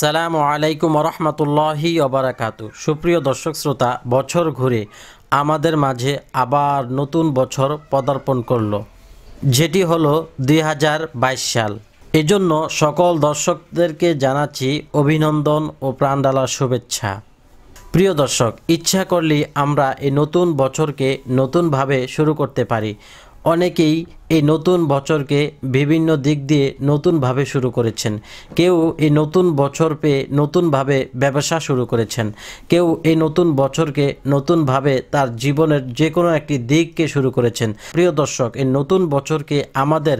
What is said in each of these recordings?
সালামু আলাইকুম রহমতুল্লাহি অবরাকাতু সুপ্রিয় দর্শক শ্রোতা, বছর ঘুরে আমাদের মাঝে আবার নতুন বছর পদার্পণ করল, যেটি হলো দুই হাজার বাইশ সাল। এজন্য সকল দর্শকদেরকে জানাচ্ছি অভিনন্দন ও প্রাণডালার শুভেচ্ছা। প্রিয় দর্শক, ইচ্ছা করলেই আমরা এই নতুন বছরকে নতুনভাবে শুরু করতে পারি। অনেকেই এই নতুন বছরকে বিভিন্ন দিক দিয়ে নতুনভাবে শুরু করেছেন। কেউ এই নতুন বছর পেয়ে নতুনভাবে ব্যবসা শুরু করেছেন। কেউ এই নতুন বছরকে নতুনভাবে তার জীবনের যে কোনো একটি দিককে শুরু করেছেন। প্রিয় দর্শক, এই নতুন বছরকে আমাদের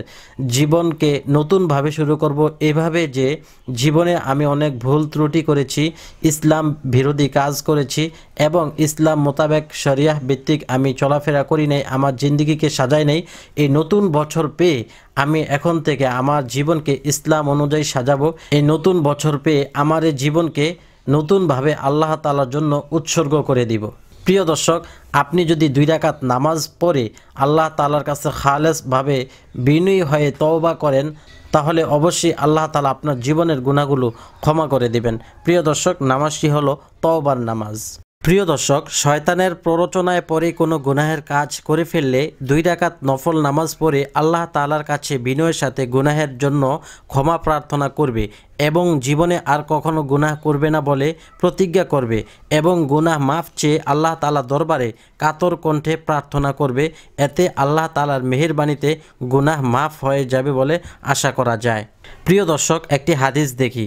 জীবনকে নতুনভাবে শুরু করব এভাবে যে জীবনে আমি অনেক ভুল ত্রুটি করেছি, ইসলাম বিরোধী কাজ করেছি এবং ইসলাম মোতাবেক শরিয়াহ ভিত্তিক আমি চলাফেরা করি নাই, আমার জিন্দগিকে সাজাই নাই, এই নতুন বছর পেয়ে আমি এখন থেকে আমার জীবনকে ইসলাম অনুযায়ী সাজাবো। এই নতুন বছর পেয়ে আমার এই জীবনকে নতুনভাবে আল্লাহ তালার জন্য উৎসর্গ করে দিব। প্রিয় দর্শক, আপনি যদি দুই রাকাত নামাজ পড়ে আল্লাহ তালার কাছে খালেসভাবে বিনয়ী হয়ে তওবা করেন, তাহলে অবশ্যই আল্লাহ তালা আপনার জীবনের গুণাগুলো ক্ষমা করে দিবেন। প্রিয় দর্শক, নামাজটি হলো তওবার নামাজ। প্রিয় দর্শক, শয়তানের প্ররোচনায় পরে কোনো গুনাহের কাজ করে ফেললে দুই ডাকাত নফল নামাজ পড়ে আল্লাহ তালার কাছে বিনয়ের সাথে গুনাহের জন্য ক্ষমা প্রার্থনা করবে এবং জীবনে আর কখনো গুনাহ করবে না বলে প্রতিজ্ঞা করবে এবং গুনাহ মাফ চেয়ে আল্লাহ তালা দরবারে কাতর কণ্ঠে প্রার্থনা করবে। এতে আল্লাহ তালার মেহেরবাণীতে গুনাহ মাফ হয়ে যাবে বলে আশা করা যায়। প্রিয় দর্শক, একটি হাদিস দেখি।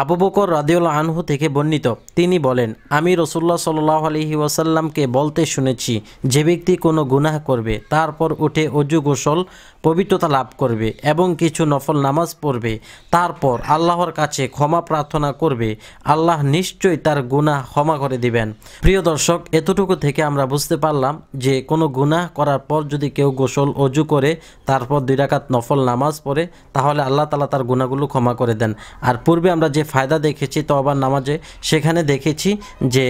আবু বকর রাদিউল আনহু থেকে বর্ণিত। তিনি বলেন, আমি রসুল্লাহ সাল্লাহ আলহি ওয়াসাল্লামকে বলতে শুনেছি, যে ব্যক্তি কোনো গুনাহ করবে, তারপর উঠে অজু গোসল, পবিত্রতা লাভ করবে এবং কিছু নফল নামাজ পড়বে, তারপর আল্লাহর কাছে ক্ষমা প্রার্থনা করবে, আল্লাহ নিশ্চয়ই তার গুনাহ ক্ষমা করে দিবেন। প্রিয় দর্শক, এতটুকু থেকে আমরা বুঝতে পারলাম যে কোনো গুনাহ করার পর যদি কেউ গোসল, অজু করে, তারপর দুই রাকাত নফল নামাজ পড়ে, তাহলে আল্লাহ তালা তার গুণাগুলো ক্ষমা করে দেন। আর পূর্বে আমরা যে ফায়দা দেখেছি তবার নামাজে, সেখানে দেখেছি যে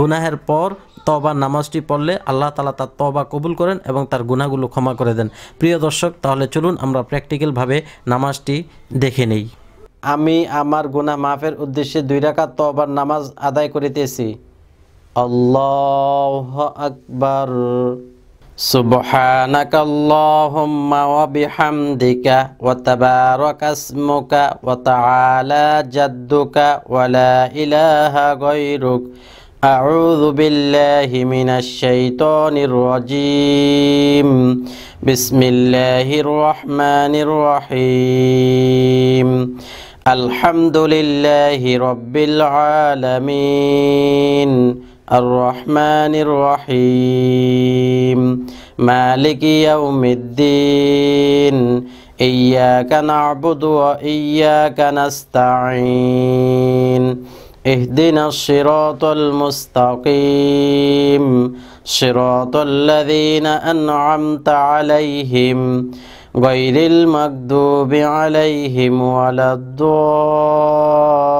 গুনাহের পর তবার নামাজটি পড়লে আল্লাহ তালা তার তবা কবুল করেন এবং তার গুণাগুলো ক্ষমা করে দেন। প্রিয় দর্শক, তাহলে চলুন আমরা প্র্যাকটিক্যালভাবে নামাজটি দেখে নেই। আমি আমার গুনাহ মাফের উদ্দেশ্যে দুই রাকাত তবার নামাজ আদায় করিতেছি। আল্লাহ আকবার। سبحانك اللهم وبحمدك وتبارك اسمك وتعالى جدك ولا إله غيرك أعوذ بالله من الشيطان الرجيم بسم الله الرحمن الرحيم الحمد لله رب العالمين الرحمن الرحيم. مالك يوم الدين. إياك نعبد وإياك نستعين. اهدنا الصراط المستقيم. صراط الذين أنعمت عليهم. غير المكذوب عليهم ولا الضالين.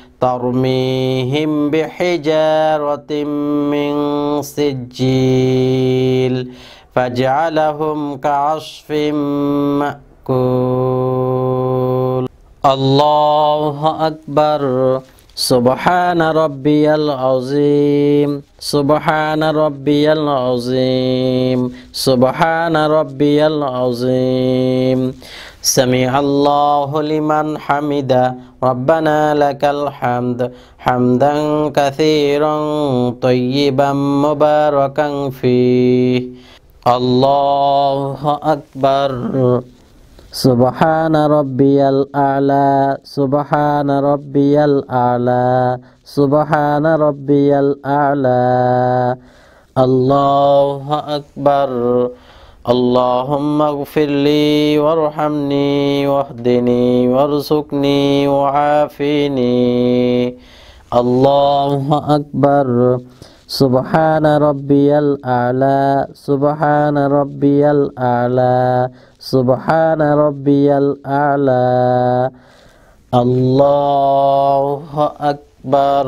ترميهم بحجارة من سجيل فجعلهم كعصف مأكول. الله أكبر. سبحان ربي العظيم. سبحان ربي العظيم. سبحان ربي العظيم. سمع الله لمن حمد ربنا لك الحمد. حمدا كثيرا طيبا مباركا فيه. الله أكبر. سبحان ربي الأعلى. سبحان ربي الأعلى. سبحان ربي الأعلى. الله أكبر. اللهم اغفر لي وارحمني واهدني وارزقني وعافني. الله أكبر. سبحان ربي الأعلى. سبحان ربي الأعلى. سبحان ربي الأعلى. الله أكبر.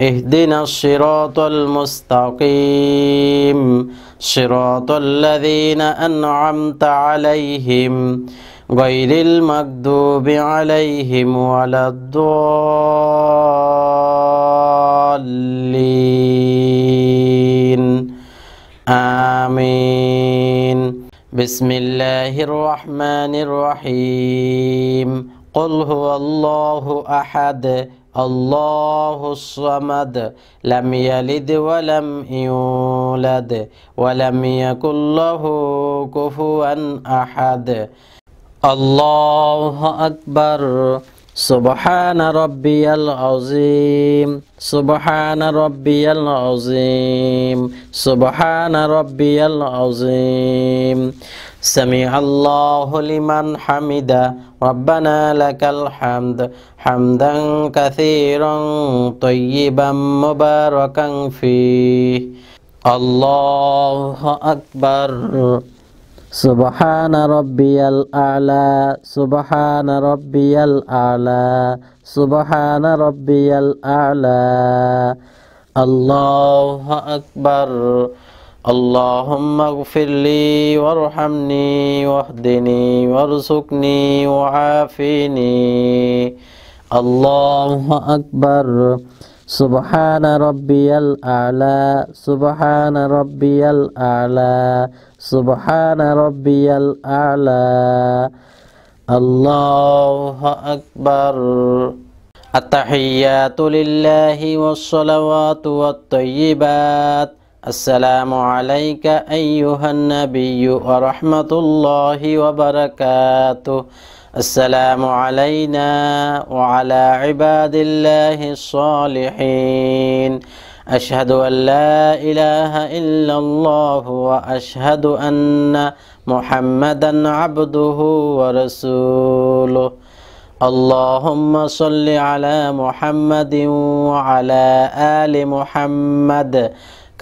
اهدنا الصراط المستقيم. صراط الذين أنعمت عليهم غير المكذوب عليهم ولا الضالين. آمين. بسم الله الرحمن الرحيم. قل هو الله أحد. الله الصمد لم يلد ولم يولد ولم يكن له كفوا أحد. الله أكبر. سبحان ربي العظيم. سبحان ربي العظيم. سبحان ربي العظيم. سمع الله لمن حمد. ربنا لك الحمد. حمدا كثيرا طيبا مباركا فيه. الله أكبر. سبحان ربي الأعلى سبحان ربي الأعلى سبحان ربي الأعلى. الله أكبر. اللهم اغفر لي وارحمني واهدني وارزقني وعافني. الله أكبر. سبحان ربي الأعلى سبحان ربي الأعلى سبحان ربي الأعلى. الله أكبر. التحيات لله والصلوات والطيبات. السلام عليك أيها النبي ورحمة الله وبركاته. السلام علينا وعلى عباد الله الصالحين. أشهد أن لا إله إلا الله وأشهد أن محمدا عبده ورسوله. اللهم صل على محمد وعلى آل محمد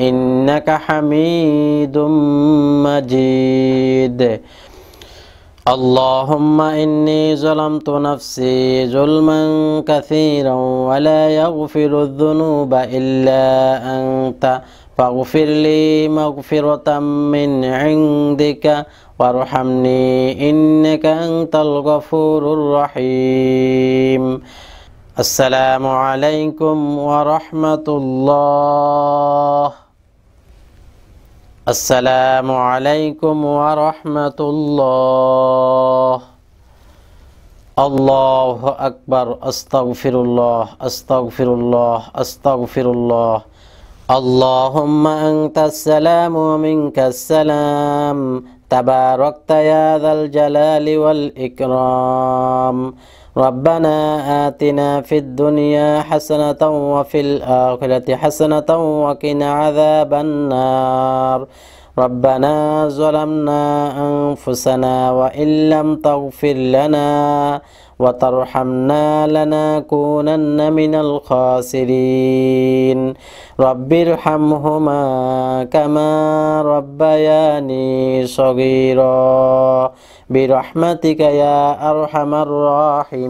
إنك حميد مجيد. اللهم إني ظلمت نفسي ظلما كثيرا ولا يغفر الذنوب إلا أنت. فاغفر لي مغفرة من عندك وارحمني إنك أنت الغفور الرحيم. السلام عليكم ورحمة الله. السلام عليكم ورحمة الله. الله أكبر. أستغفر الله. أستغفر الله. أستغفر الله. اللهم أنت السلام ومنك السلام. تباركت يا ذا الجلال والإكرام. ربنا آتنا في الدنيا حسنة وفي الآخرة حسنة وقنا عذاب النار. ربنا ظلمنا أنفسنا وإن لم تغفر لنا وترحمنا لنكونن من الخاسرين. رب ارحمهما كما ربياني صغيرا. برحمتك يا أرحم الراحمين.